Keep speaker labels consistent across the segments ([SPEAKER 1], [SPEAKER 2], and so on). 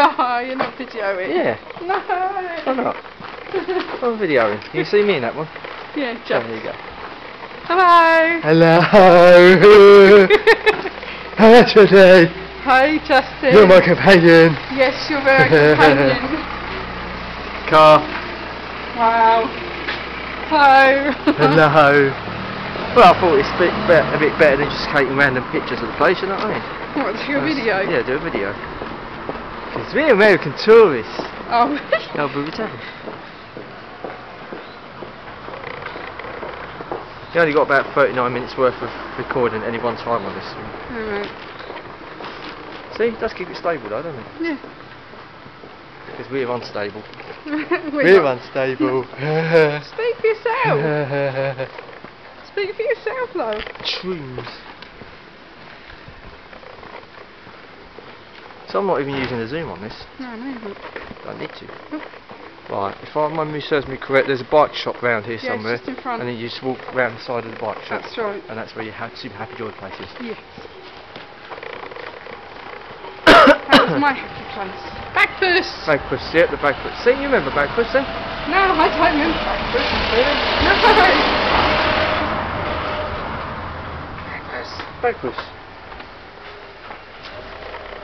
[SPEAKER 1] Oh, you're not videoing.
[SPEAKER 2] Yeah.
[SPEAKER 1] No.
[SPEAKER 2] Why not? I'm videoing. You see me in that one?
[SPEAKER 1] Yeah,
[SPEAKER 2] Oh,
[SPEAKER 1] just.
[SPEAKER 2] there you go.
[SPEAKER 1] Hello.
[SPEAKER 2] Hello. Hello, Trinity.
[SPEAKER 1] Hi, Justin.
[SPEAKER 2] You're my companion.
[SPEAKER 1] Yes, you're very companion.
[SPEAKER 2] Car.
[SPEAKER 1] wow. Hello.
[SPEAKER 2] Hello. Well, I thought it's a bit, be- a bit better than just taking random pictures of the place, you know what I mean?
[SPEAKER 1] what, do your video?
[SPEAKER 2] Yeah, do a video. Because we're American tourists.
[SPEAKER 1] Oh,
[SPEAKER 2] No, booby travel. You only got about 39 minutes worth of recording at any one time on this.
[SPEAKER 1] Alright.
[SPEAKER 2] See, it does keep it stable though, doesn't it?
[SPEAKER 1] Yeah.
[SPEAKER 2] Because we're unstable.
[SPEAKER 1] We're not-
[SPEAKER 2] unstable.
[SPEAKER 1] Speak for yourself. Speak for yourself, though.
[SPEAKER 2] Shrooms. So I'm not even using the zoom on this.
[SPEAKER 1] No, no, you.
[SPEAKER 2] Don't need to. Right, if I, my memory serves me correct, there's a bike shop round here
[SPEAKER 1] Yeah,
[SPEAKER 2] somewhere.
[SPEAKER 1] just in front.
[SPEAKER 2] And then you just walk round the side of the bike shop.
[SPEAKER 1] That's right.
[SPEAKER 2] And that's where your ha- super happy joy place is.
[SPEAKER 1] Yes. that was my happy place. Backpuss!
[SPEAKER 2] Bagpuss, yeah, the Bagpuss. See, you remember Bagpuss then?
[SPEAKER 1] No, I don't remember Backpuss. No!
[SPEAKER 2] Bagpuss.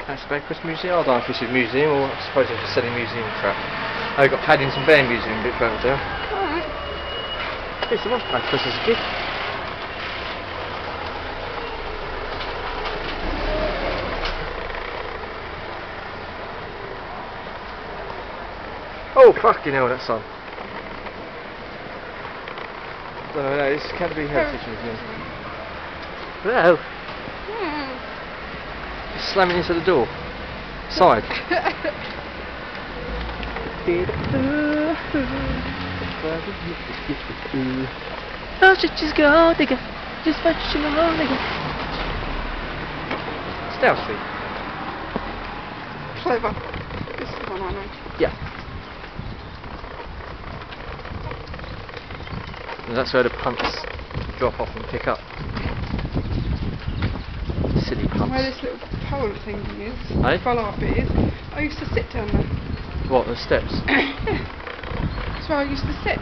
[SPEAKER 2] That's the Bagpuss Museum. I don't know if it's a museum or I suppose it's a selling museum crap. I've got Paddington Bear Museum a bit further down.
[SPEAKER 1] Alright.
[SPEAKER 2] Yes, there was Bagpuss as a kid. Oh, fucking hell, that sun. don't know, no, it's Canterbury Heritage Museum. It's slamming into the door. Side. Oh, just, just go, nigga. Just watch you go, nigga. Stout
[SPEAKER 1] Clever. This is the one I know.
[SPEAKER 2] Yeah. And that's where the punts drop off and pick up. Silly.
[SPEAKER 1] Where this little pole thing is,
[SPEAKER 2] Eh?
[SPEAKER 1] follow up it is, I used to sit down there.
[SPEAKER 2] What, the steps?
[SPEAKER 1] yeah. That's where I used to sit.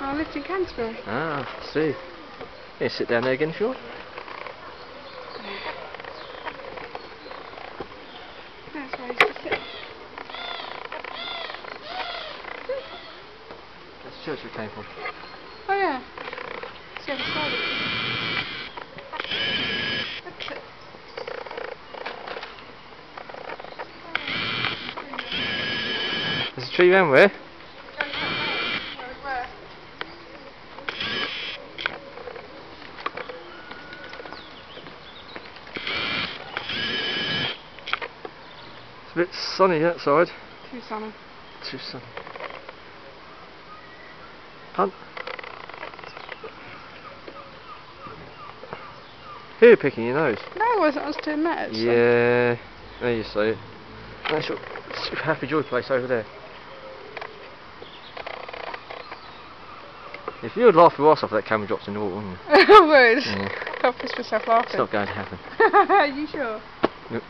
[SPEAKER 1] I lived in Canterbury.
[SPEAKER 2] Ah, I see. Yeah, sit down there again if you want.
[SPEAKER 1] That's where I used to sit.
[SPEAKER 2] That's the church we came from.
[SPEAKER 1] Oh yeah. It's the other side of it. That's it.
[SPEAKER 2] There's a tree where?
[SPEAKER 1] Where?
[SPEAKER 2] It's a bit sunny outside.
[SPEAKER 1] Too sunny.
[SPEAKER 2] Too sunny. Punt. Who are picking your nose?
[SPEAKER 1] No, I wasn't. I was doing that.
[SPEAKER 2] Yeah, there you see it. That's your super happy joy place over there. If you would laugh your ass off, that camera drops in the water, wouldn't you?
[SPEAKER 1] I would.
[SPEAKER 2] Yeah.
[SPEAKER 1] I'll piss myself
[SPEAKER 2] It's not going to happen.
[SPEAKER 1] Are you sure?
[SPEAKER 2] Nope.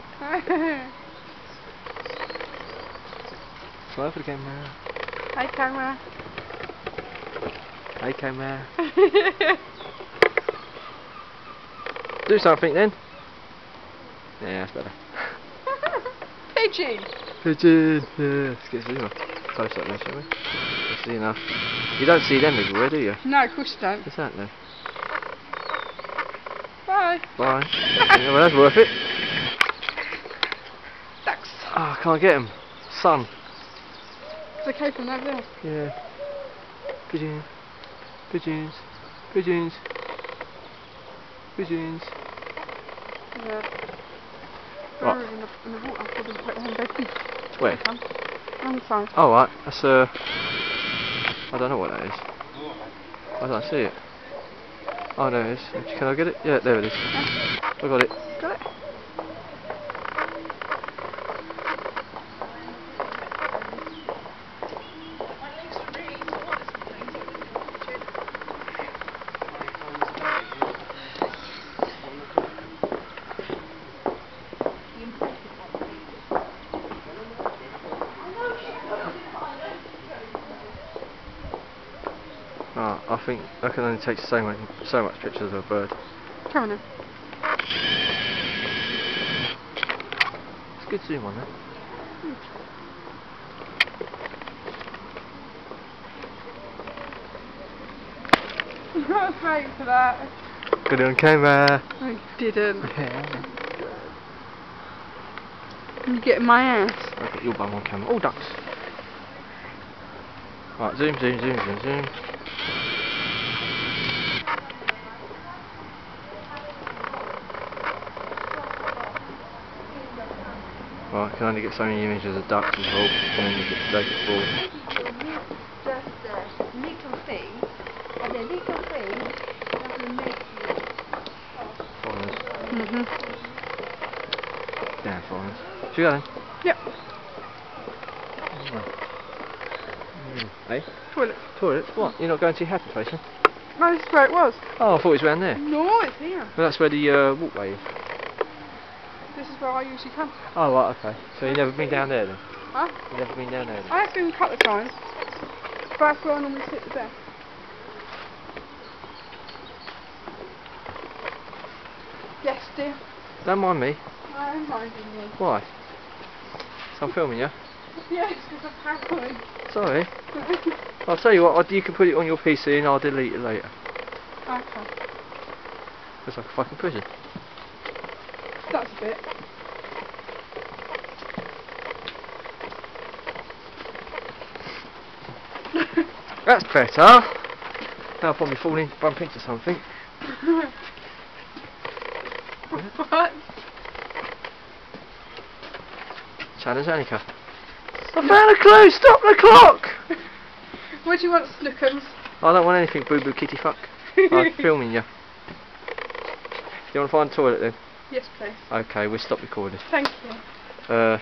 [SPEAKER 2] Slow for the camera.
[SPEAKER 1] Hi, camera.
[SPEAKER 2] Hi, camera. Do something then. Yeah, that's better.
[SPEAKER 1] Pigeon.
[SPEAKER 2] Pigeon. Yeah, let's get zoom up. Close up there, shall we? Let's see enough. You don't see them everywhere, do you?
[SPEAKER 1] No, of course you don't.
[SPEAKER 2] Exactly.
[SPEAKER 1] Bye.
[SPEAKER 2] Bye. yeah, well, that's worth it.
[SPEAKER 1] Ducks.
[SPEAKER 2] Oh, ah, I can't get them. Sun.
[SPEAKER 1] They came from over there.
[SPEAKER 2] Yeah. Pigeons. Pigeons. Pigeons. Pigeons.
[SPEAKER 1] Yeah.
[SPEAKER 2] What?
[SPEAKER 1] In the, in the water. Probably put them in bed.
[SPEAKER 2] Where?
[SPEAKER 1] The side.
[SPEAKER 2] Oh, right. That's uh. I don't know what that is. I don't see it. Oh, there it is. Can I get it? Yeah, there it is. I got it.
[SPEAKER 1] Got it.
[SPEAKER 2] Think I can only take so much, so much pictures of a bird.
[SPEAKER 1] Come on then.
[SPEAKER 2] It's a good zoom on that.
[SPEAKER 1] Thanks for that.
[SPEAKER 2] Got it on camera.
[SPEAKER 1] I didn't. You get my ass.
[SPEAKER 2] I've got your bum on camera. Oh, ducks. Right, zoom, zoom, zoom, zoom, zoom. Right, I can only get so many images of ducks and hawks, and then you get to take it forward.
[SPEAKER 3] just a little thing, and a little thing that will make you
[SPEAKER 2] Foreigners.
[SPEAKER 1] Mhm.
[SPEAKER 2] Yeah, foreigners. Should we go then?
[SPEAKER 1] Yep.
[SPEAKER 2] Hey?
[SPEAKER 1] Toilet.
[SPEAKER 2] Toilets? What? You're not going to your happy place then?
[SPEAKER 1] No, this is where it was.
[SPEAKER 2] Oh, I thought it was around there.
[SPEAKER 1] No, it's here.
[SPEAKER 2] Well, that's where the uh, walkway is.
[SPEAKER 1] This is where I usually come.
[SPEAKER 2] Oh, right, okay. So you've never been down there then?
[SPEAKER 1] Huh?
[SPEAKER 2] You've never been down there then?
[SPEAKER 1] I have been a couple of times. But that's where I normally sit the best. Yes, dear.
[SPEAKER 2] Don't mind me.
[SPEAKER 1] I am minding you.
[SPEAKER 2] Why? So I'm filming you.
[SPEAKER 1] Yes, because I'm paranoid.
[SPEAKER 2] Sorry. I'll tell you what, you can put it on your PC and I'll delete it later.
[SPEAKER 1] okay.
[SPEAKER 2] It's like a fucking prison.
[SPEAKER 1] That's a bit.
[SPEAKER 2] That's better. Now I'll probably fall in, bump into something.
[SPEAKER 1] what?
[SPEAKER 2] Challenge Anneka. I found a clue! Stop the clock!
[SPEAKER 1] What do you want, Snookums?
[SPEAKER 2] I don't want anything boo boo kitty fuck. I'm filming you. You want to find a toilet then?
[SPEAKER 1] Yes, please.
[SPEAKER 2] Okay, we'll stop recording.
[SPEAKER 1] Thank you.
[SPEAKER 2] Uh,